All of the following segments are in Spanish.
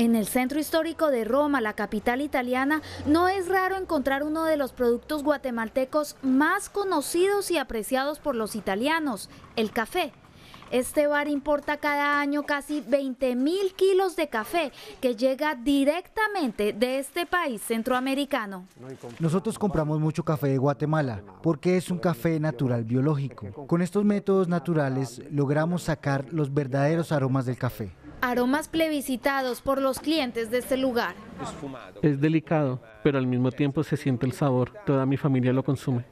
En el centro histórico de Roma, la capital italiana, no es raro encontrar uno de los productos guatemaltecos más conocidos y apreciados por los italianos, el café. Este bar importa cada año casi 20 mil kilos de café que llega directamente de este país centroamericano. Nosotros compramos mucho café de Guatemala porque es un café natural biológico. Con estos métodos naturales logramos sacar los verdaderos aromas del café aromas plebiscitados por los clientes de este lugar. Es delicado, pero al mismo tiempo se siente el sabor. Toda mi familia lo consume.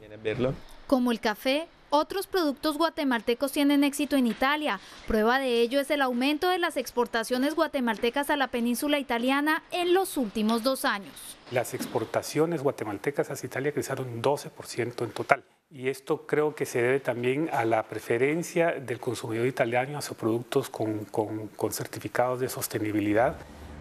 Como el café, otros productos guatemaltecos tienen éxito en Italia. Prueba de ello es el aumento de las exportaciones guatemaltecas a la península italiana en los últimos dos años. Las exportaciones guatemaltecas hacia Italia crecieron 12% en total. Y esto creo que se debe también a la preferencia del consumidor italiano hacia productos con, con, certificados de sostenibilidad.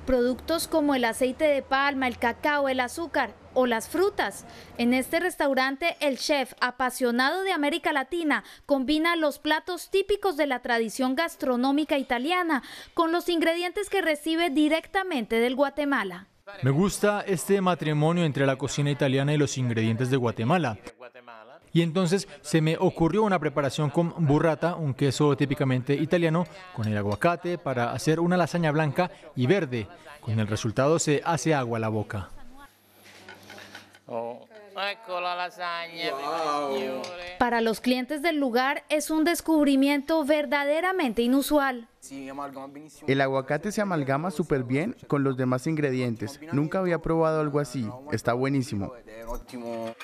Productos como el aceite de palma, el cacao, el azúcar o las frutas. En este restaurante, el chef, apasionado de América Latina, combina los platos típicos de la tradición gastronómica italiana con los ingredientes que recibe directamente del Guatemala. Me gusta este matrimonio entre la cocina italiana y los ingredientes de Guatemala. Y entonces se me ocurrió una preparación con burrata, un queso típicamente italiano, con el aguacate para hacer una lasaña blanca y verde. Con el resultado se hace agua la. Para los clientes del lugar es un descubrimiento verdaderamente inusual. El aguacate se amalgama súper bien con los demás ingredientes. Nunca había probado algo así. Está buenísimo.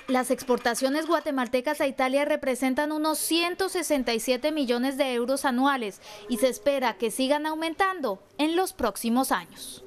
Las exportaciones guatemaltecas a Italia representan unos 167 millones de euros anuales y se espera que sigan aumentando en los próximos años.